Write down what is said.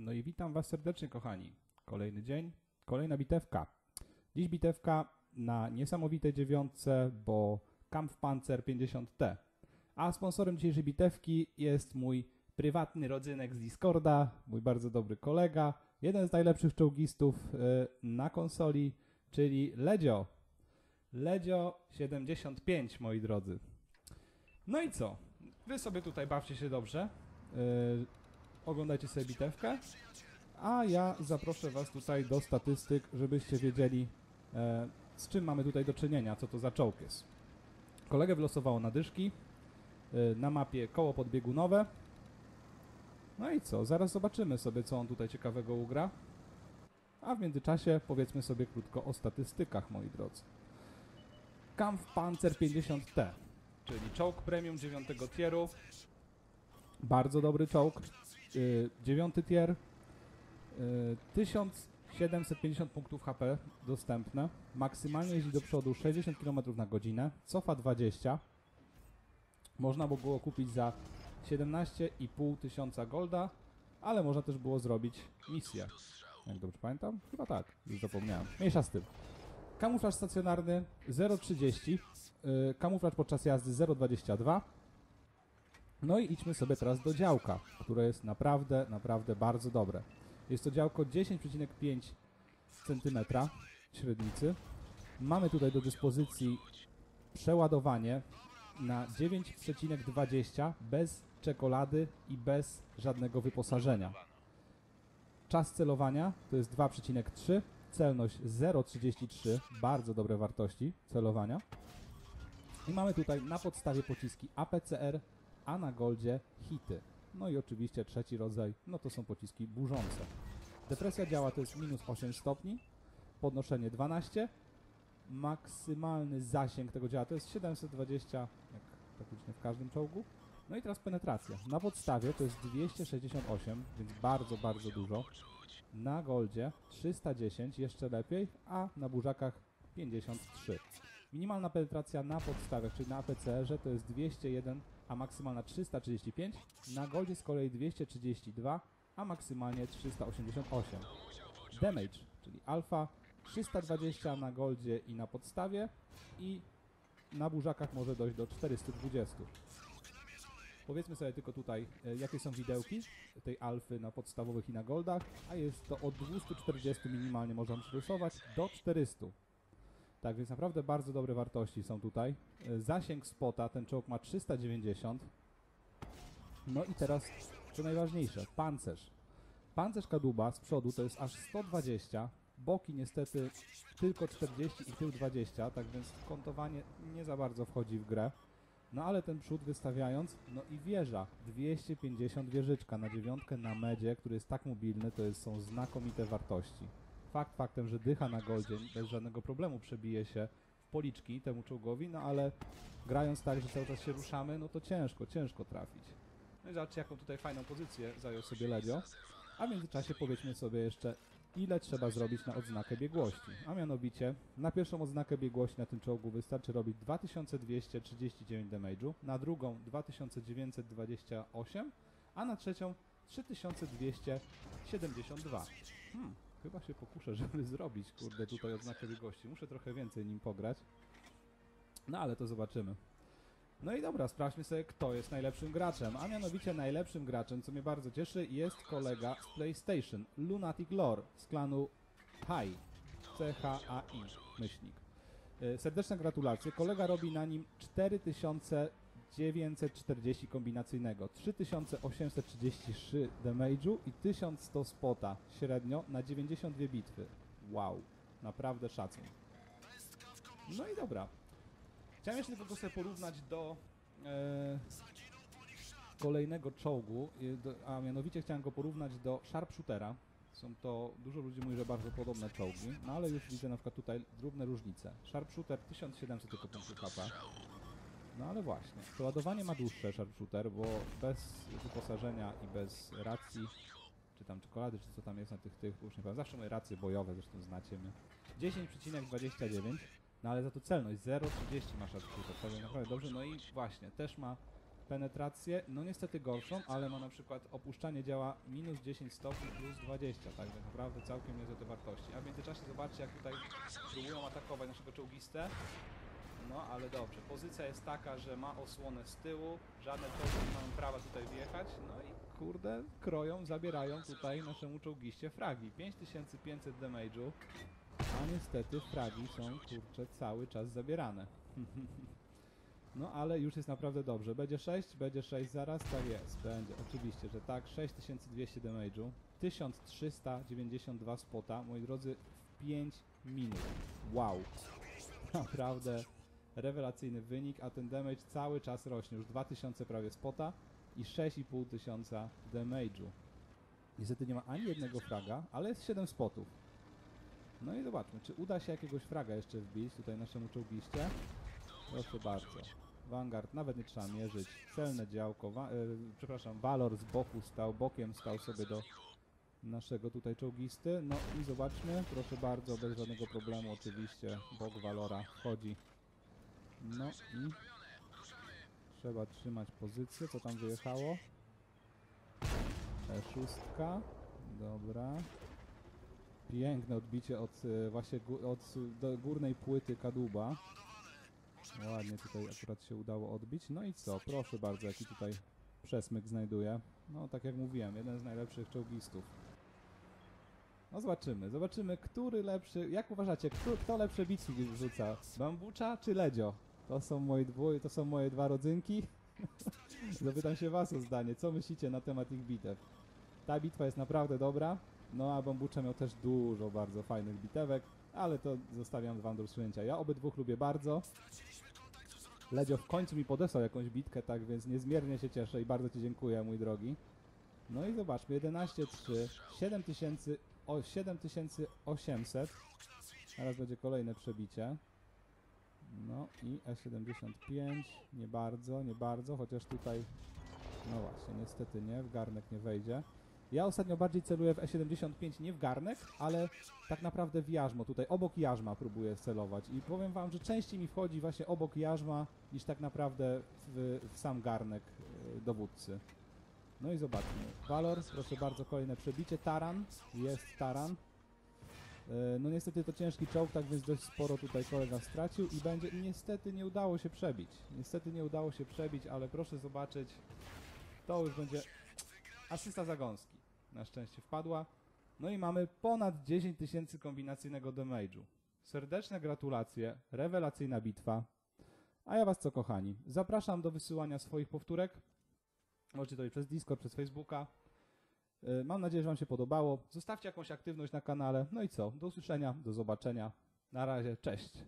No i witam Was serdecznie, kochani. Kolejny dzień, kolejna bitewka. Dziś bitewka na niesamowitej dziewiątce, bo Kampfpanzer 50T. A sponsorem dzisiejszej bitewki jest mój prywatny rodzynek z Discorda, mój bardzo dobry kolega, jeden z najlepszych czołgistów y, na konsoli, czyli Ledzio. Ledzio 75, moi drodzy. No i co? Wy sobie tutaj bawcie się dobrze. Oglądajcie sobie bitewkę. A ja zaproszę Was tutaj do statystyk, żebyście wiedzieli, e, z czym mamy tutaj do czynienia, co to za czołg jest. Kolegę wylosowało na dyszki, e, na mapie koło podbiegunowe. No i co, zaraz zobaczymy sobie, co on tutaj ciekawego ugra. A w międzyczasie powiedzmy sobie krótko o statystykach, moi drodzy. Kampfpanzer 50T, czyli czołg premium 9 tieru. Bardzo dobry czołg. Y, dziewiąty tier. Y, 1750 punktów HP dostępne. Maksymalnie jeździ do przodu 60 km na godzinę. Cofa 20. Można by było kupić za 17,5 tysiąca golda, ale można też było zrobić misję. Jak dobrze pamiętam? Chyba tak, już zapomniałem. Mniejsza z tym. Kamuflaż stacjonarny 0,30. y, Kamuflaż podczas jazdy 0,22. No i idźmy sobie teraz do działka, które jest naprawdę, naprawdę bardzo dobre. Jest to działko 10,5 cm średnicy. Mamy tutaj do dyspozycji przeładowanie na 9,20 bez czekolady i bez żadnego wyposażenia. Czas celowania to jest 2,3, celność 0,33, bardzo dobre wartości celowania. I mamy tutaj na podstawie pociski APCR, a na goldzie hity. No i oczywiście trzeci rodzaj, no to są pociski burzące. Depresja działa to jest minus 8 stopni, podnoszenie 12, maksymalny zasięg tego działa to jest 720, jak praktycznie w każdym czołgu. No i teraz penetracja. Na podstawie to jest 268, więc bardzo, bardzo dużo. Na goldzie 310, jeszcze lepiej, a na burzakach 53. Minimalna penetracja na podstawiach, czyli na APCR-ze to jest 201, a maksymalna 335. Na goldzie z kolei 232, a maksymalnie 388. Damage, czyli alfa 320 na goldzie i na podstawie i na burzakach może dojść do 420. Powiedzmy sobie tylko tutaj, e, jakie są widełki tej alfy na podstawowych i na goldach, a jest to od 240 minimalnie można przyrysować do 400. Tak, więc naprawdę bardzo dobre wartości są tutaj. E, Zasięg spota, ten czołg ma 390. No i teraz, co najważniejsze, pancerz. Pancerz kadłuba z przodu to jest aż 120, boki niestety tylko 40 i tył 20, tak więc kontowanie nie za bardzo wchodzi w grę. No ale ten przód wystawiając, no i wieża, 250 wieżyczka na dziewiątkę na medzie, który jest tak mobilny, to jest, są znakomite wartości. Fakt faktem, że dycha na goldzie bez żadnego problemu przebije się w policzki temu czołgowi, no ale grając tak, że cały czas się ruszamy, no to ciężko, ciężko trafić. No i zobaczcie, jaką tutaj fajną pozycję zajął sobie Ledio. A w międzyczasie powiedzmy sobie jeszcze, ile trzeba zrobić na odznakę biegłości. A mianowicie, na pierwszą odznakę biegłości na tym czołgu wystarczy robić 2239 damage'u, na drugą 2928, a na trzecią 3272. Hmm, chyba się pokuszę, żeby zrobić, kurde, tutaj odznakę biegłości. Muszę trochę więcej nim pograć. No ale to zobaczymy. No i dobra, sprawdźmy sobie, kto jest najlepszym graczem. A mianowicie najlepszym graczem, co mnie bardzo cieszy, jest kolega z PlayStation, Lunatic Lore z klanu HAI. C-H-A-I, myślnik. Y, Serdeczne gratulacje. Kolega robi na nim 4940 kombinacyjnego, 3833 damage'u i 1100 spota średnio na 92 bitwy. Wow, naprawdę szacun. No i dobra, Chciałem jeszcze tylko sobie porównać do e, kolejnego czołgu, a mianowicie chciałem go porównać do Sharpshootera. Są to, dużo ludzi mówi, że bardzo podobne czołgi, no ale już widzę na przykład tutaj drobne różnice. Sharpshooter 1700 tylko punktów. No ale właśnie, przeładowanie ma dłuższe Sharpshooter, bo bez wyposażenia i bez racji, czy tam czekolady, czy co tam jest na tych, tych, już nie pamiętam, zawsze moje racje bojowe, zresztą znacie mnie. 10,29 no ale za to celność 0,30 ma sharpshooter, to naprawdę dobrze. No i właśnie, też ma penetrację, no niestety gorszą, ale ma na przykład opuszczanie działa minus 10 stopni plus 20, także naprawdę całkiem niezłe te wartości. A w międzyczasie zobaczcie jak tutaj próbują atakować naszego czołgistę. No ale dobrze, pozycja jest taka, że ma osłonę z tyłu, żadne czołgi nie mają prawa tutaj wjechać, no i kurde, kroją, zabierają tutaj naszemu czołgiście fragi. 5500 damage'u, a niestety fragi są kurczę cały czas zabierane. No ale już jest naprawdę dobrze. Będzie 6, będzie 6 zaraz, tak jest, będzie. Oczywiście, że tak. 6200 damage'u, 1392 spota, moi drodzy, w 5 minut. Wow. Naprawdę rewelacyjny wynik, a ten damage cały czas rośnie. Już 2000 prawie spota i 6500 tysiąca damage'u. Niestety nie ma ani jednego fraga, ale jest 7 spotów. No i zobaczmy, czy uda się jakiegoś fraga jeszcze wbić tutaj naszemu czołgiście. Proszę bardzo. Vanguard, nawet nie trzeba mierzyć. Celne działko, wa- e, przepraszam, Valor z boku stał, bokiem stał sobie do naszego tutaj czołgisty. No i zobaczmy, proszę bardzo, bez żadnego problemu oczywiście bok Valora wchodzi. No i trzeba trzymać pozycję, co tam wyjechało. E6, dobra. Piękne odbicie od e, właśnie od górnej płyty kadłuba. Ładnie tutaj akurat się udało odbić. No i co? Proszę bardzo, jaki tutaj przesmyk znajduję. No tak jak mówiłem, jeden z najlepszych czołgistów. No zobaczymy, zobaczymy, który lepszy. Jak uważacie, kto, kto lepsze bitki rzuca? Bambucza czy Ledzio? To są moje dwu, to są moje dwa rodzynki. Zapytam się was o zdanie, co myślicie na temat ich bitew? Ta bitwa jest naprawdę dobra, no a Bambucza miał też dużo bardzo fajnych bitewek, ale to zostawiam wam do rozstrzygnięcia. Ja obydwóch lubię bardzo. Ledzio w końcu mi podesłał jakąś bitkę, tak więc niezmiernie się cieszę i bardzo ci dziękuję, mój drogi. No i zobaczmy, 11.3, 7000, o 7800. Teraz będzie kolejne przebicie. No i E75, nie bardzo, nie bardzo, chociaż tutaj, no właśnie, niestety nie, w garnek nie wejdzie. Ja ostatnio bardziej celuję w E75 nie w garnek, ale tak naprawdę w jarzmo, tutaj obok jarzma próbuję celować i powiem wam, że częściej mi wchodzi właśnie obok jarzma niż tak naprawdę w, w sam garnek e, dowódcy. No i zobaczmy. Valor, proszę bardzo, kolejne przebicie. Taran, jest Taran. E, No niestety to ciężki czołg, tak więc dość sporo tutaj kolega stracił i będzie niestety nie udało się przebić. Niestety nie udało się przebić, ale proszę zobaczyć, to już będzie asysta zagąski. Na szczęście wpadła. No i mamy ponad 10 tysięcy kombinacyjnego damage'u. Serdeczne gratulacje, rewelacyjna bitwa. A ja was co kochani, zapraszam do wysyłania swoich powtórek. Możecie to i przez Discord, przez Facebooka. Y, Mam nadzieję, że wam się podobało. Zostawcie jakąś aktywność na kanale. No i co? Do usłyszenia, do zobaczenia. Na razie, cześć.